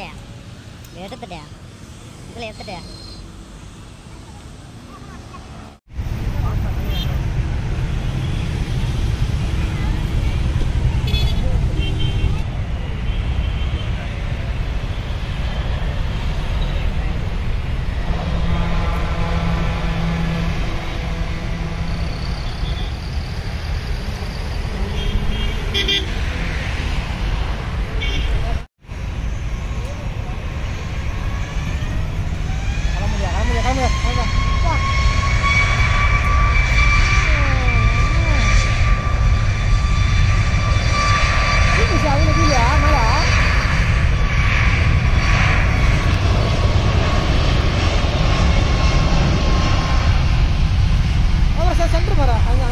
ya. Lihat tuh. Lihat tuh. ya Siapa ini bisa lagi ya malah. Ahora se centro para allá.